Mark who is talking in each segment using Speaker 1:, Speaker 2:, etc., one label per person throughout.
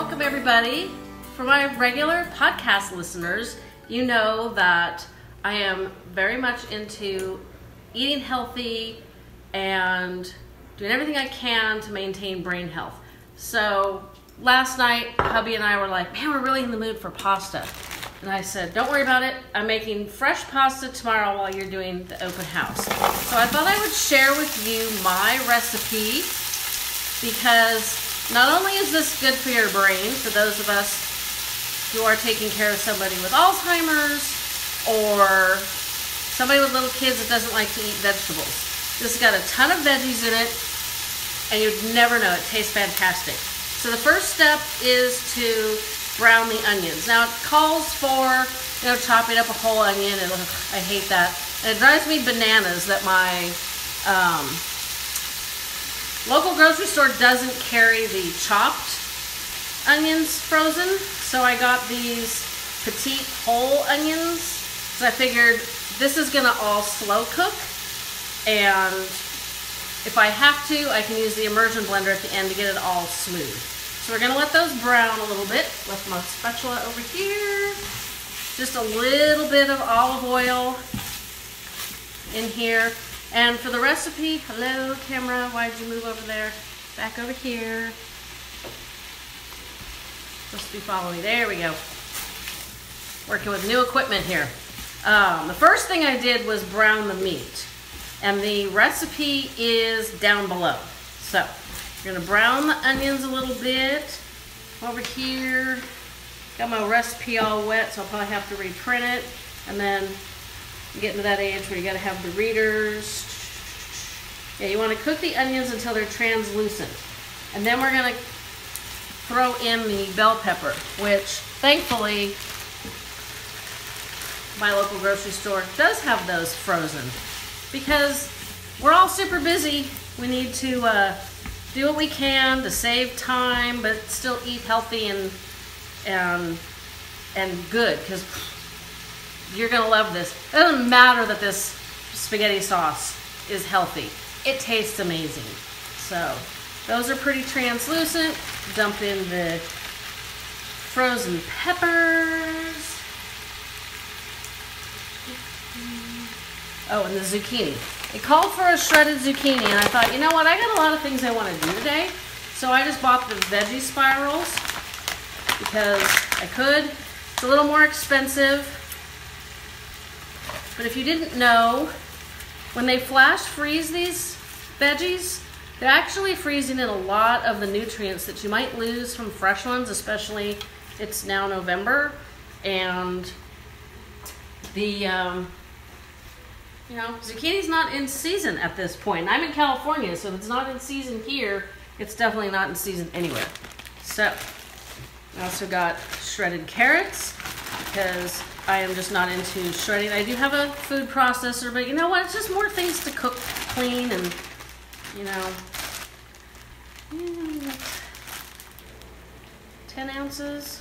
Speaker 1: Welcome, everybody. For my regular podcast listeners, you know that I am very much into eating healthy and doing everything I can to maintain brain health. So, last night, hubby and I were like, man, we're really in the mood for pasta. And I said, don't worry about it. I'm making fresh pasta tomorrow while you're doing the open house. So I thought I would share with you my recipe because not only is this good for your brain, for those of us who are taking care of somebody with Alzheimer's or somebody with little kids that doesn't like to eat vegetables. This has got a ton of veggies in it and you'd never know, it tastes fantastic. So the first step is to brown the onions. Now it calls for, you know, chopping up a whole onion, and ugh, I hate that. And it drives me bananas that my um, local grocery store doesn't carry the chopped onions frozen. So I got these petite whole onions. So I figured this is gonna all slow cook. And if I have to, I can use the immersion blender at the end to get it all smooth. So we're gonna let those brown a little bit. Left my spatula over here. Just a little bit of olive oil in here. And for the recipe, hello camera, why'd you move over there? Back over here. To be following me, there we go. Working with new equipment here. Um, the first thing I did was brown the meat. And the recipe is down below. So, we're gonna brown the onions a little bit. Over here, got my recipe all wet, so I'll probably have to reprint it. And then get into that age where you gotta have the readers. Yeah, you wanna cook the onions until they're translucent. And then we're gonna throw in the bell pepper, which thankfully my local grocery store does have those frozen because we're all super busy. We need to uh, do what we can to save time, but still eat healthy and and and good. Because you're gonna love this. It doesn't matter that this spaghetti sauce is healthy. It tastes amazing. So those are pretty translucent. Dump in the frozen peppers. Oh, and the zucchini. It called for a shredded zucchini, and I thought, you know what, I got a lot of things I want to do today. So I just bought the veggie spirals because I could. It's a little more expensive. But if you didn't know, when they flash freeze these veggies, they're actually freezing in a lot of the nutrients that you might lose from fresh ones, especially it's now November. And the, um, you know, zucchini's not in season at this point. I'm in California, so if it's not in season here, it's definitely not in season anywhere. So, I also got shredded carrots because I am just not into shredding. I do have a food processor, but you know what? It's just more things to cook clean and, you know, 10 ounces,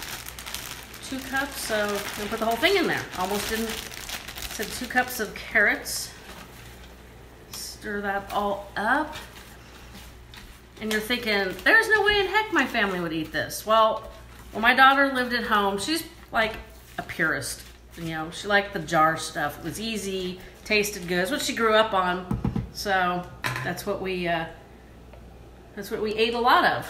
Speaker 1: two cups, so I'm gonna put the whole thing in there. Almost didn't, said two cups of carrots. Stir that all up. And you're thinking, there's no way in heck my family would eat this. Well, when my daughter lived at home, she's like a purist. You know, she liked the jar stuff. It was easy, tasted good. It's what she grew up on. So that's what we uh, that's what we ate a lot of.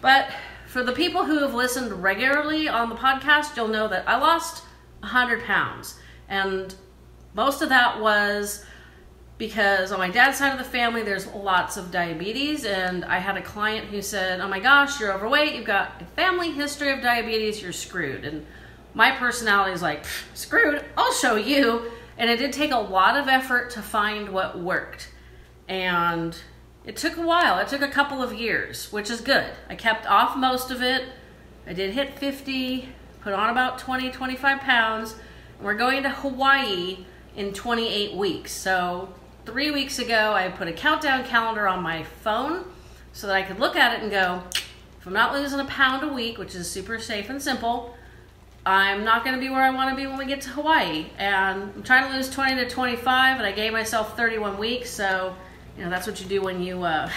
Speaker 1: But for the people who have listened regularly on the podcast, you'll know that I lost 100 pounds. And most of that was because on my dad's side of the family, there's lots of diabetes. And I had a client who said, Oh my gosh, you're overweight, you've got a family history of diabetes, you're screwed. And my personality is like, screwed, I'll show you. And it did take a lot of effort to find what worked. And it took a while. It took a couple of years, which is good. I kept off most of it. I did hit 50, put on about 20, 25 pounds. And we're going to Hawaii in 28 weeks. So three weeks ago, I put a countdown calendar on my phone so that I could look at it and go, if I'm not losing a pound a week, which is super safe and simple, I'm not going to be where I want to be when we get to Hawaii. And I'm trying to lose 20 to 25, and I gave myself 31 weeks. So, you know, that's what you do when you uh,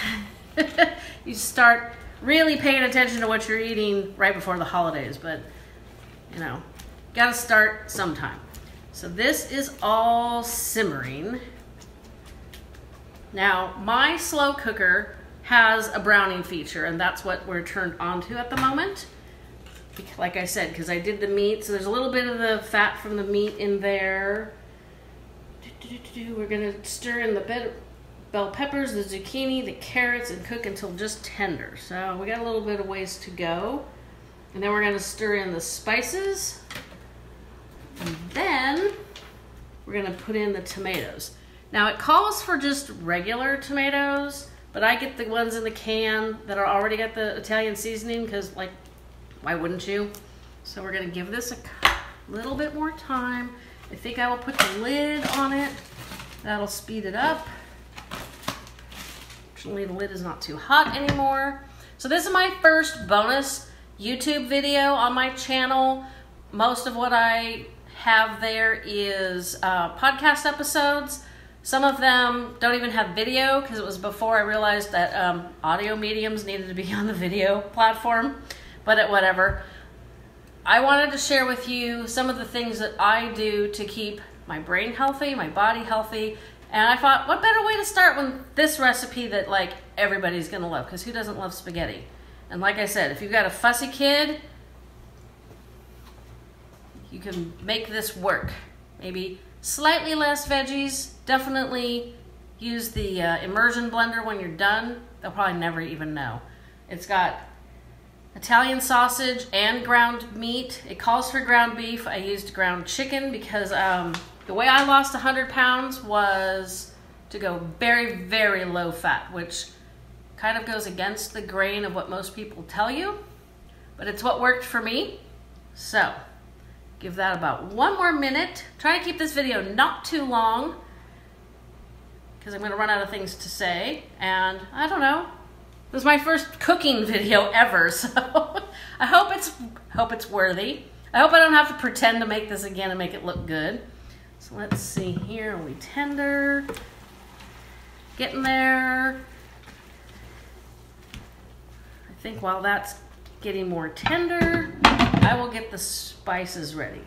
Speaker 1: you start really paying attention to what you're eating right before the holidays, but you know, gotta start sometime. So this is all simmering. Now, my slow cooker has a browning feature, and that's what we're turned onto at the moment. Like I said, because I did the meat, so there's a little bit of the fat from the meat in there. We're gonna stir in the bell peppers, the zucchini, the carrots, and cook until just tender. So we got a little bit of ways to go. And then we're gonna stir in the spices. And then we're gonna put in the tomatoes. Now it calls for just regular tomatoes, but I get the ones in the can that are already got the Italian seasoning because like, why wouldn't you? So we're gonna give this a little bit more time. I think I will put the lid on it. That'll speed it up. Fortunately, the lid is not too hot anymore. So this is my first bonus YouTube video on my channel. Most of what I have there is uh, podcast episodes. Some of them don't even have video because it was before I realized that um, audio mediums needed to be on the video platform, but whatever. I wanted to share with you some of the things that I do to keep my brain healthy, my body healthy, and I thought, what better way to start than this recipe that like everybody's gonna love? Because who doesn't love spaghetti? And like I said, if you've got a fussy kid, you can make this work. Maybe slightly less veggies. Definitely use the uh, immersion blender when you're done. They'll probably never even know. It's got Italian sausage and ground meat. It calls for ground beef. I used ground chicken because um, the way I lost 100 pounds was to go very, very low fat, which kind of goes against the grain of what most people tell you, but it's what worked for me. So give that about one more minute. Try to keep this video not too long because I'm going to run out of things to say. And I don't know. This is my first cooking video ever, so I hope it's hope it's worthy. I hope I don't have to pretend to make this again and make it look good. So let's see here. Are we tender? Getting there. I think while that's getting more tender, I will get the spices ready.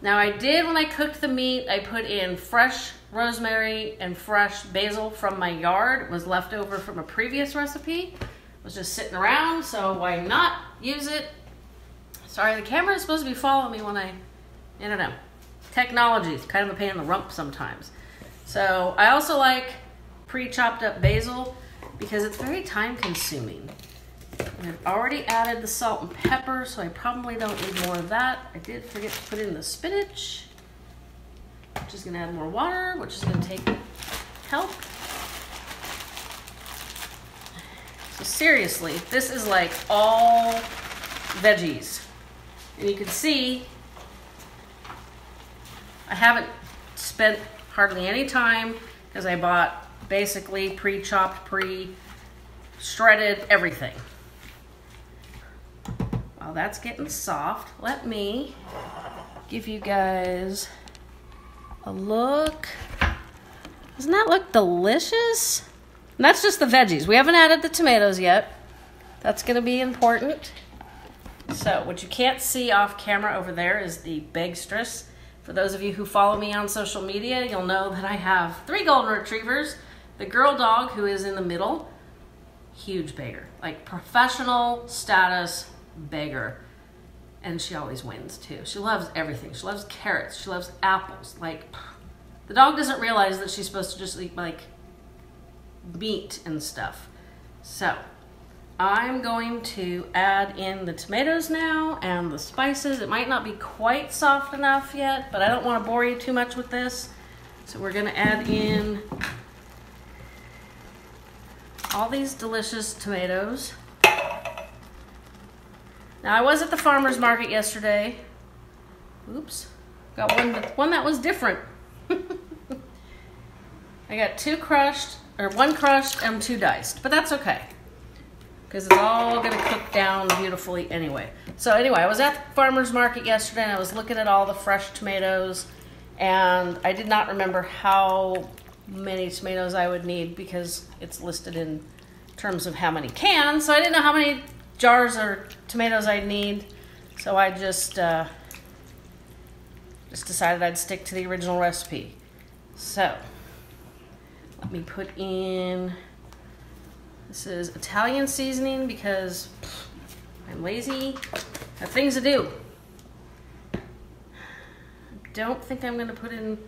Speaker 1: Now I did, when I cooked the meat, I put in fresh rosemary and fresh basil from my yard. It was left over from a previous recipe. It was just sitting around, so why not use it? Sorry, the camera is supposed to be following me when I, I don't know. Technology is kind of a pain in the rump sometimes. So I also like pre-chopped up basil because it's very time consuming. I've already added the salt and pepper, so I probably don't need more of that. I did forget to put in the spinach, is gonna add more water, which is gonna take help. So seriously, this is like all veggies. And you can see, I haven't spent hardly any time because I bought basically pre-chopped, pre-shredded everything. While that's getting soft, let me give you guys a look. Doesn't that look delicious? And that's just the veggies. We haven't added the tomatoes yet. That's to be important. So what you can't see off camera over there is the Begstress. For those of you who follow me on social media, you'll know that I have three golden retrievers. The girl dog, who is in the middle, huge beggar. Like professional status beggar. And she always wins too. She loves everything. She loves carrots. She loves apples. Like, the dog doesn't realize that she's supposed to just eat like meat and stuff. So, I'm going to add in the tomatoes now and the spices. It might not be quite soft enough yet, but I don't want to bore you too much with this. So we're going to add in all these delicious tomatoes. Now I was at the farmer's market yesterday. Oops. Got one, one that was different. I got two crushed, or one crushed and two diced, but that's okay. Because it's all gonna cook down beautifully anyway. So anyway, I was at the farmer's market yesterday and I was looking at all the fresh tomatoes and I did not remember how many tomatoes I would need because it's listed in terms of how many cans. So I didn't know how many jars or tomatoes I'd need. So I just uh, just decided I'd stick to the original recipe. So let me put in. This is Italian seasoning because pff, I'm lazy. I have things to do. Don't think I'm gonna put in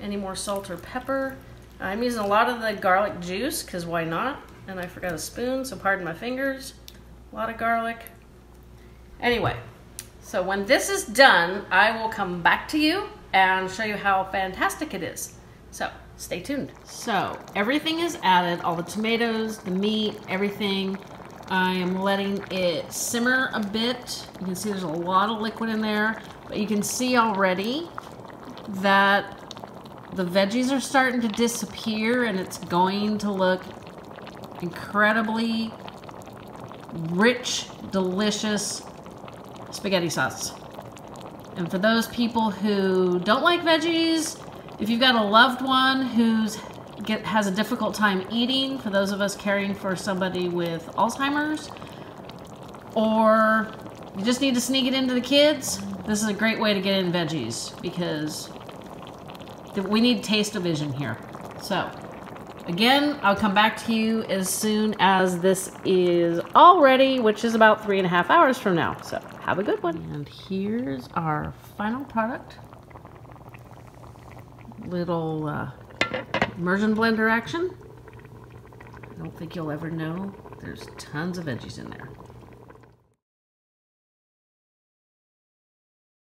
Speaker 1: any more salt or pepper. I'm using a lot of the garlic juice because why not? And I forgot a spoon, so pardon my fingers. A lot of garlic. Anyway, so when this is done, I will come back to you and show you how fantastic it is. So stay tuned. So everything is added, all the tomatoes, the meat, everything. I am letting it simmer a bit. You can see there's a lot of liquid in there, but you can see already that the veggies are starting to disappear and it's going to look incredibly rich, delicious spaghetti sauce. And for those people who don't like veggies, if you've got a loved one who's get, has a difficult time eating, for those of us caring for somebody with Alzheimer's, or you just need to sneak it into the kids, this is a great way to get in veggies because we need taste-o-vision here. So, again, I'll come back to you as soon as this is all ready, which is about three and a half hours from now. So, have a good one. And here's our final product. Little uh, immersion blender action. I don't think you'll ever know. There's tons of veggies in there.